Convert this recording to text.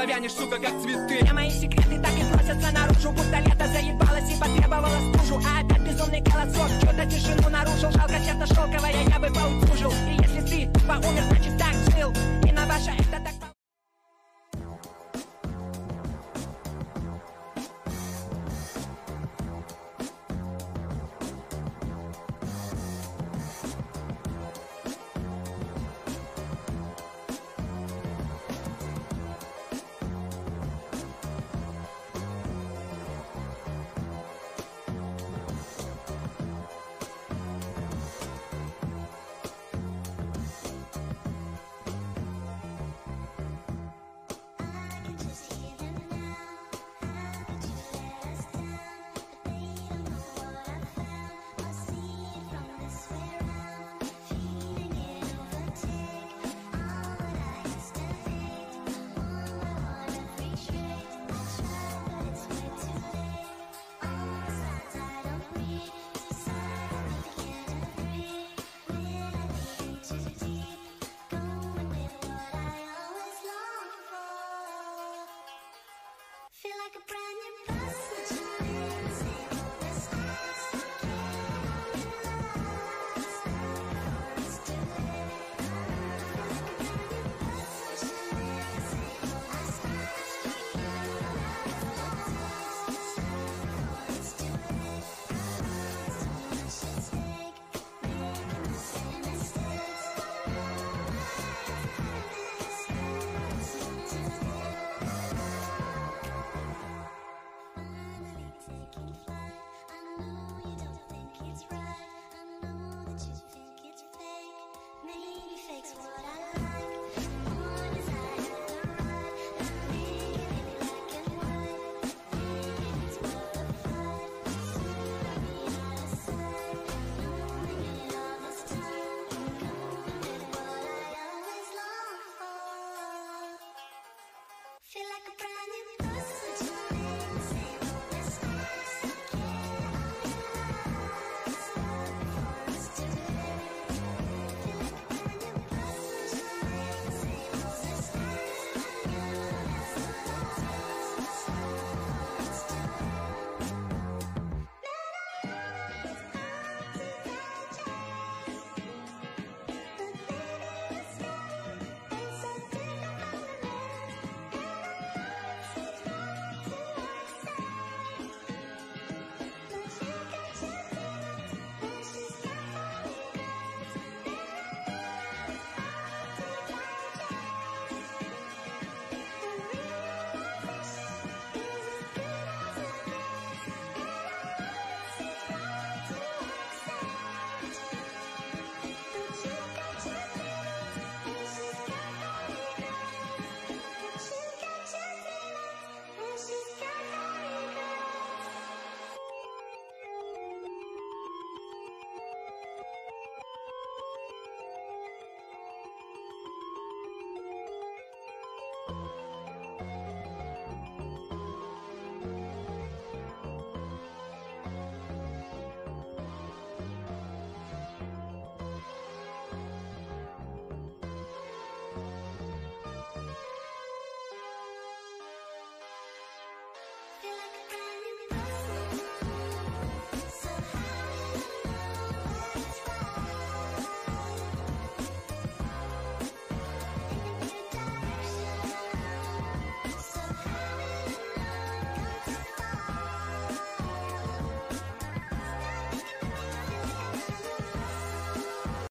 завянешь, сука, как цветы. Все мои секреты так и просятся наружу Будто like a brand new